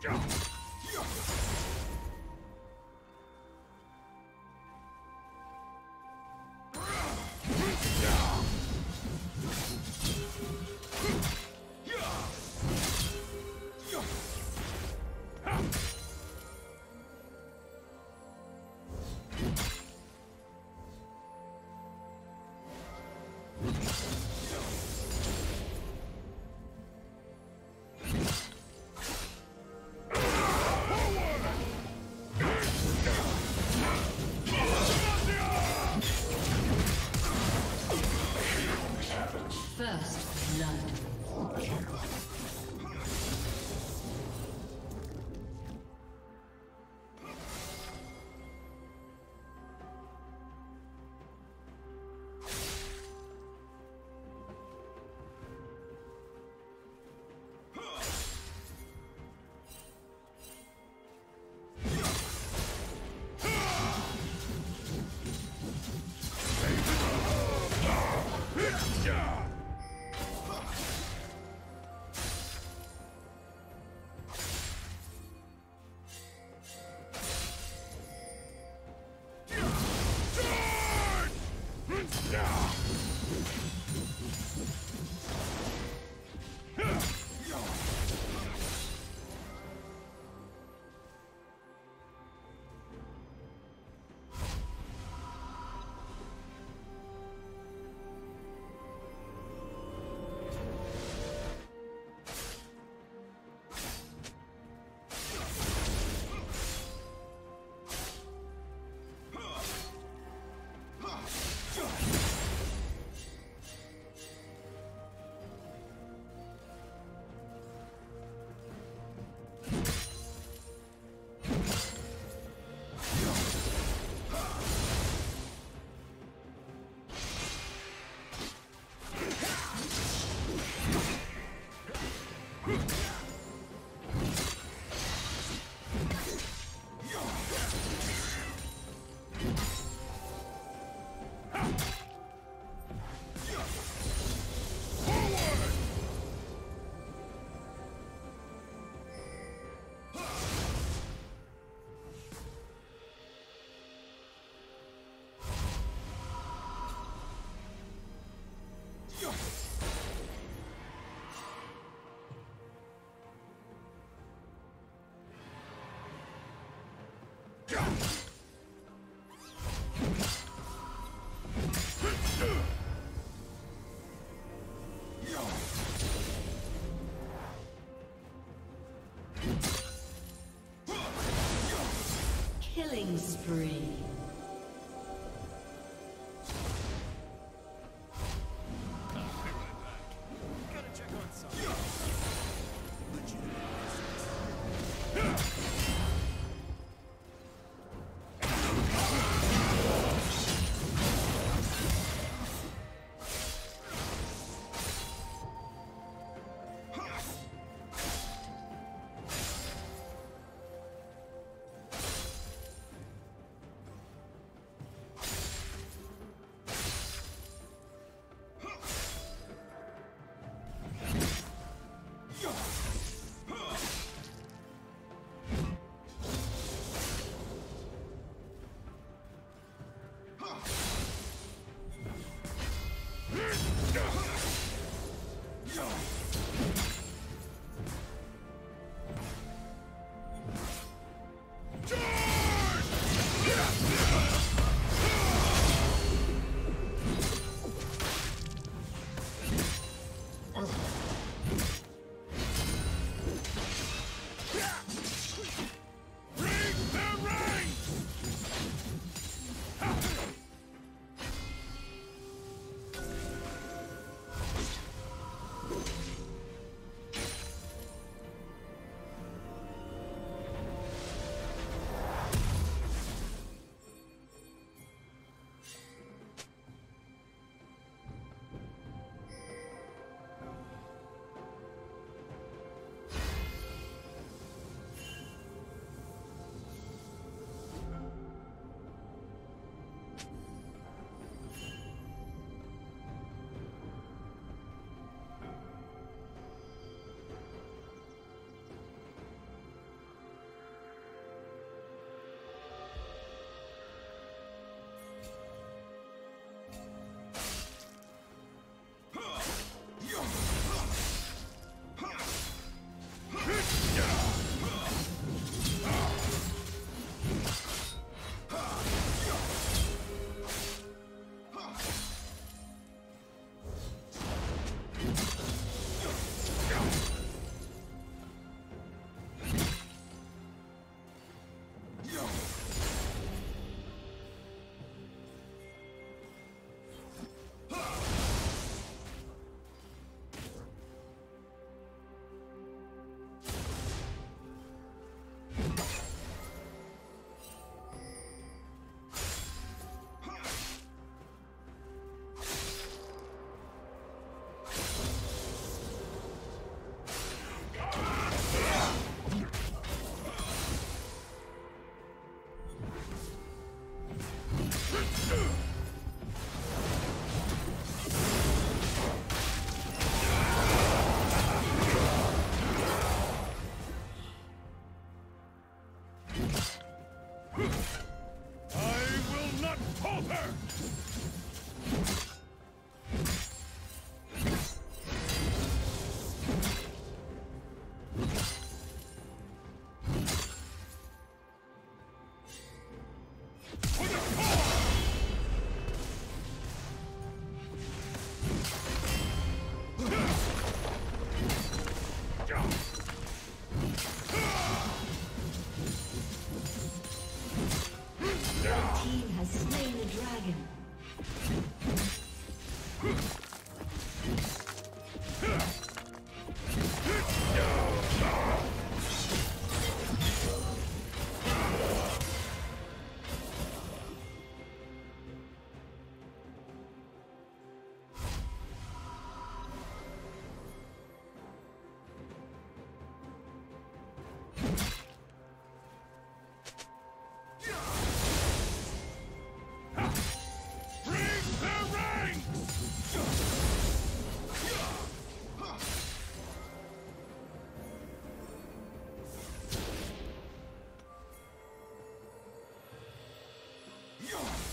First Killing spree. Let's go! him. 영.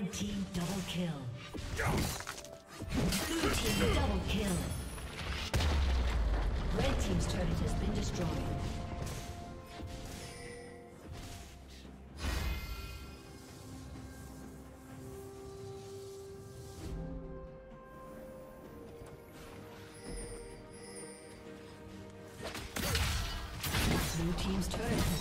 Red team double kill. Blue team double kill. Red team's turret has been destroyed. Blue team's turret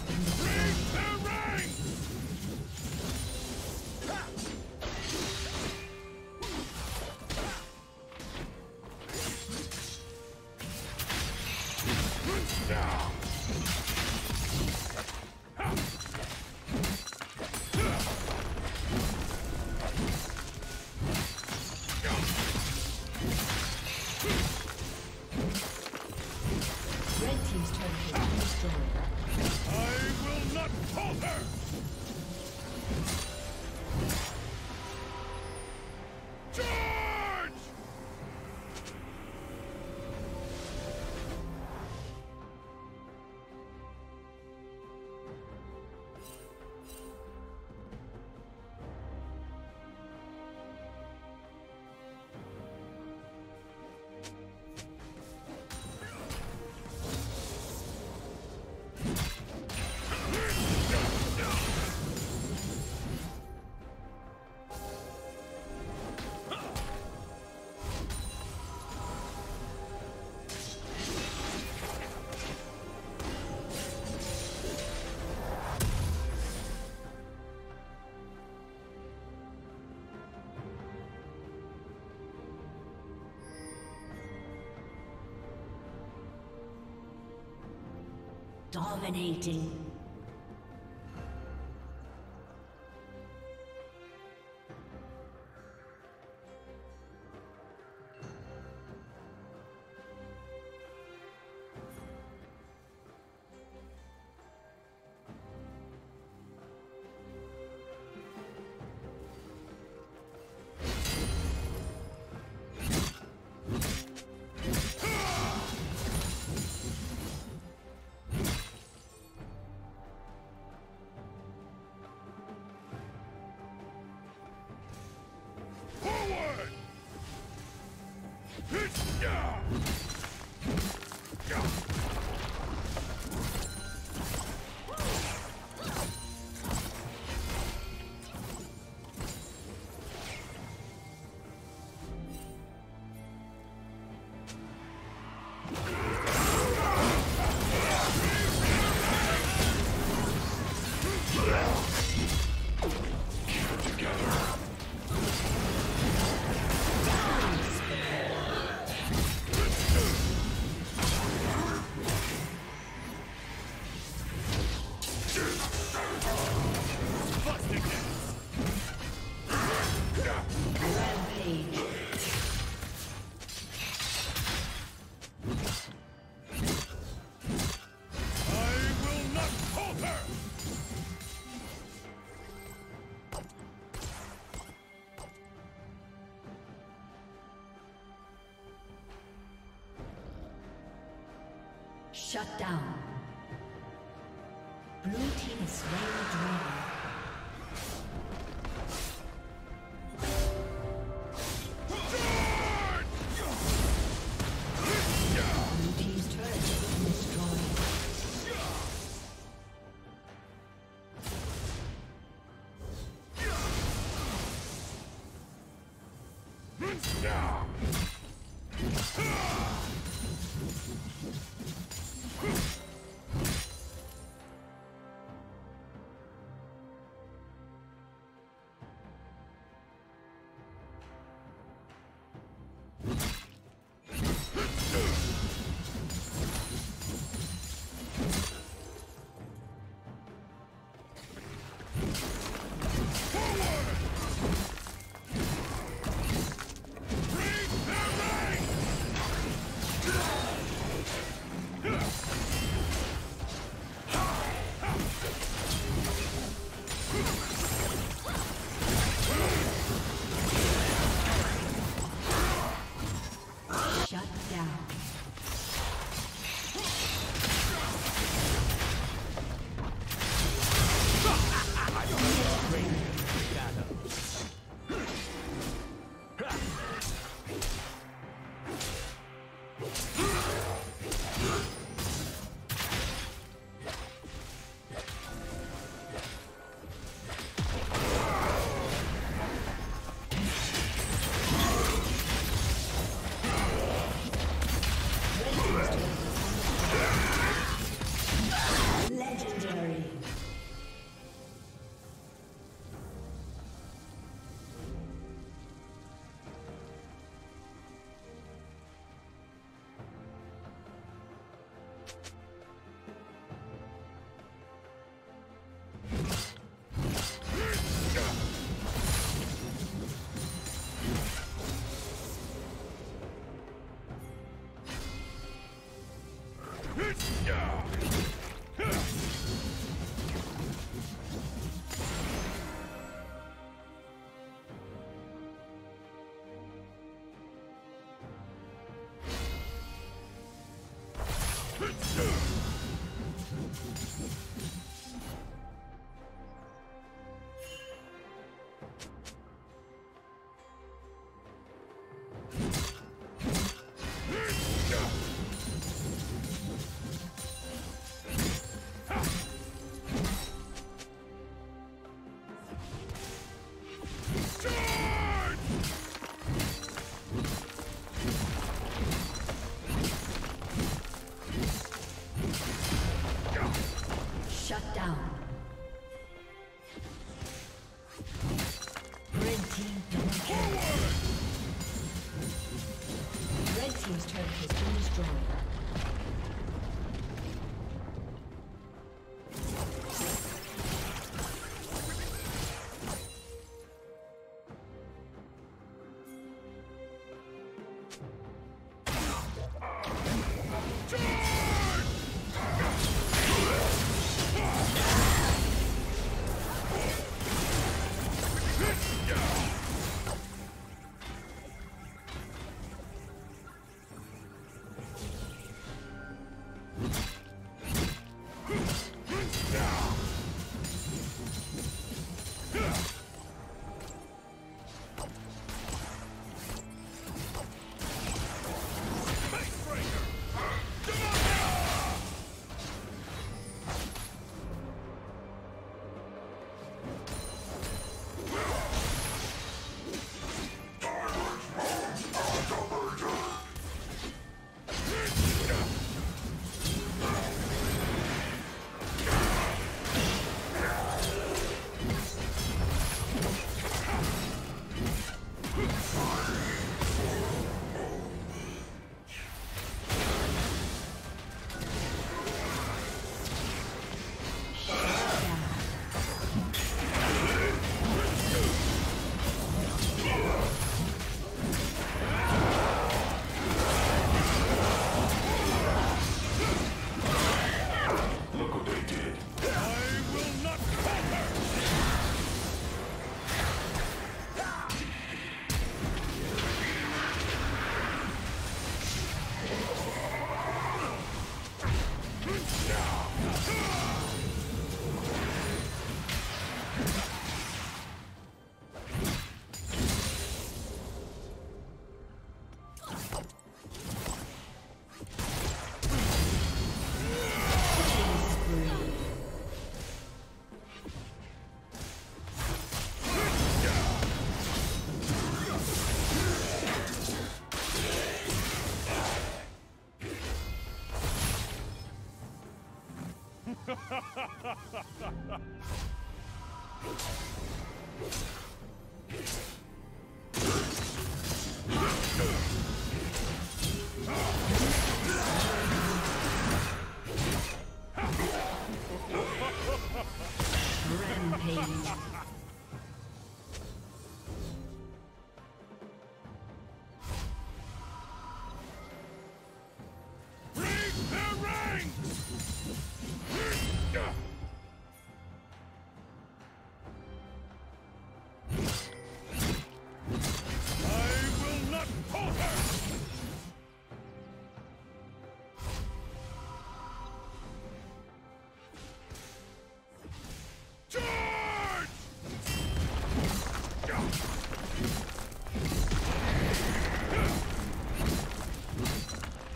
Dominating. Yeah! Shut down. Blue team is slain the dragon. Blue team's